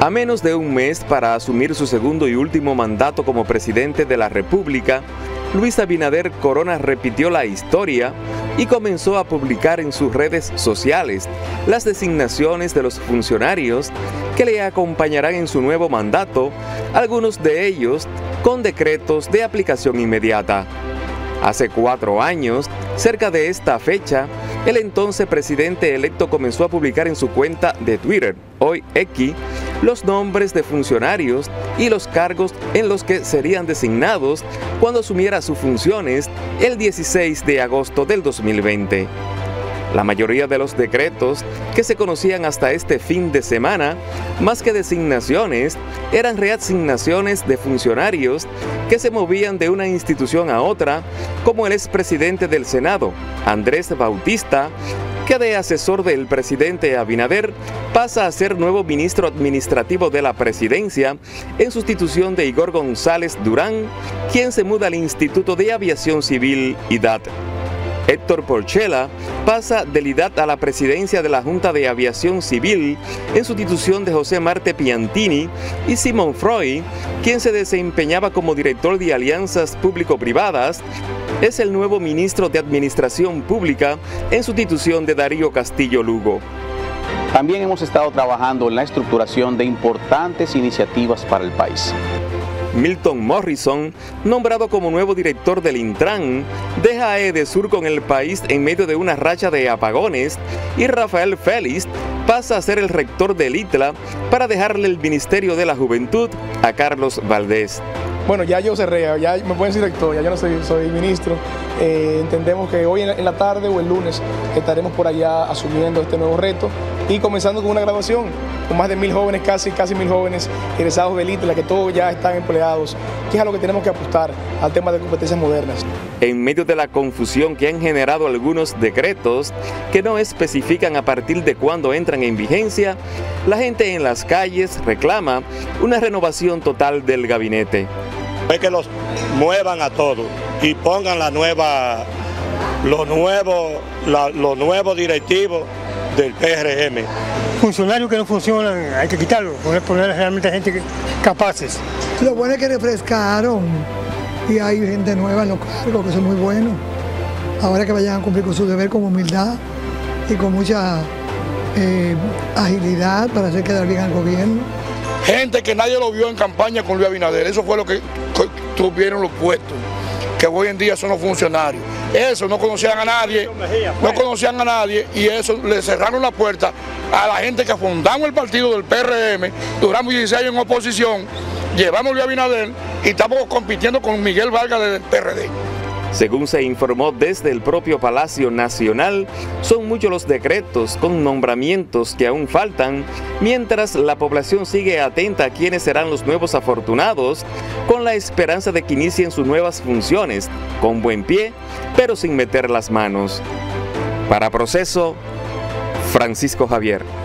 A menos de un mes para asumir su segundo y último mandato como presidente de la República, Luis Abinader Corona repitió la historia y comenzó a publicar en sus redes sociales las designaciones de los funcionarios que le acompañarán en su nuevo mandato, algunos de ellos con decretos de aplicación inmediata. Hace cuatro años, cerca de esta fecha, el entonces presidente electo comenzó a publicar en su cuenta de Twitter, hoy X, los nombres de funcionarios y los cargos en los que serían designados cuando asumiera sus funciones el 16 de agosto del 2020. La mayoría de los decretos que se conocían hasta este fin de semana, más que designaciones, eran reasignaciones de funcionarios que se movían de una institución a otra, como el expresidente del Senado, Andrés Bautista, que de asesor del presidente Abinader pasa a ser nuevo ministro administrativo de la presidencia en sustitución de Igor González Durán, quien se muda al Instituto de Aviación Civil IDAT. Héctor Porchela pasa del IDAT a la presidencia de la Junta de Aviación Civil en sustitución de José Marte Piantini y Simon Freud, quien se desempeñaba como director de alianzas público-privadas, es el nuevo ministro de Administración Pública en sustitución de Darío Castillo Lugo. También hemos estado trabajando en la estructuración de importantes iniciativas para el país. Milton Morrison, nombrado como nuevo director del Intran, deja a Edesur con el país en medio de una racha de apagones y Rafael Félix pasa a ser el rector del ITLA para dejarle el Ministerio de la Juventud a Carlos Valdés. Bueno, ya yo cerré, ya me pueden decir rector, ya yo no soy, ministro. Eh, entendemos que hoy en la tarde o el lunes estaremos por allá asumiendo este nuevo reto y comenzando con una graduación, con más de mil jóvenes, casi, casi mil jóvenes egresados del ITLA, que todos ya están empleados, que es a lo que tenemos que apostar al tema de competencias modernas. En medio de la confusión que han generado algunos decretos que no especifican a partir de cuándo entran en vigencia, la gente en las calles reclama una renovación total del gabinete. Es que los muevan a todos y pongan la nueva, los nuevos, los nuevos directivos del PRM. Funcionarios que no funcionan, hay que quitarlos, poner, realmente gente capaces. Lo bueno es que refrescaron y hay gente nueva en los cargos, que son muy buenos. Ahora que vayan a cumplir con su deber con humildad y con mucha eh, agilidad para hacer quedar bien al gobierno. Gente que nadie lo vio en campaña con Luis Abinader, eso fue lo que tuvieron los puestos, que hoy en día son los funcionarios. Eso no conocían a nadie, no conocían a nadie y eso le cerraron la puerta a la gente que fundamos el partido del PRM, duramos 16 años en oposición, llevamos a Abinader y estamos compitiendo con Miguel Vargas del PRD. Según se informó desde el propio Palacio Nacional, son muchos los decretos con nombramientos que aún faltan, mientras la población sigue atenta a quiénes serán los nuevos afortunados, con la esperanza de que inicien sus nuevas funciones, con buen pie, pero sin meter las manos. Para proceso, Francisco Javier.